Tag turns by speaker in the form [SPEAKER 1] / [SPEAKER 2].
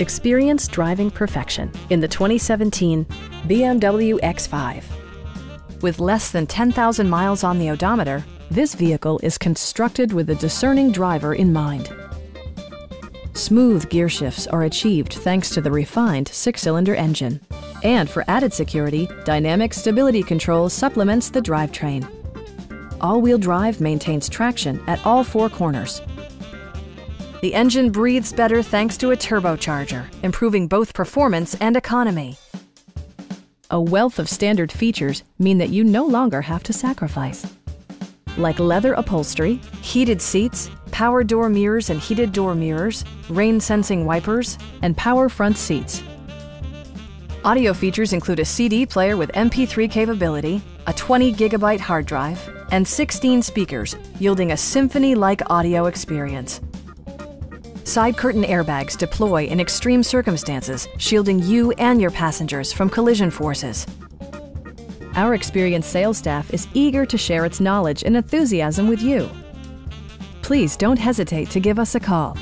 [SPEAKER 1] Experience driving perfection in the 2017 BMW X5. With less than 10,000 miles on the odometer, this vehicle is constructed with a discerning driver in mind. Smooth gear shifts are achieved thanks to the refined six-cylinder engine. And for added security, Dynamic Stability Control supplements the drivetrain. All-wheel drive maintains traction at all four corners. The engine breathes better thanks to a turbocharger, improving both performance and economy. A wealth of standard features mean that you no longer have to sacrifice. Like leather upholstery, heated seats, power door mirrors and heated door mirrors, rain-sensing wipers, and power front seats. Audio features include a CD player with MP3 capability, a 20 gigabyte hard drive, and 16 speakers, yielding a symphony-like audio experience. Side curtain airbags deploy in extreme circumstances, shielding you and your passengers from collision forces. Our experienced sales staff is eager to share its knowledge and enthusiasm with you. Please don't hesitate to give us a call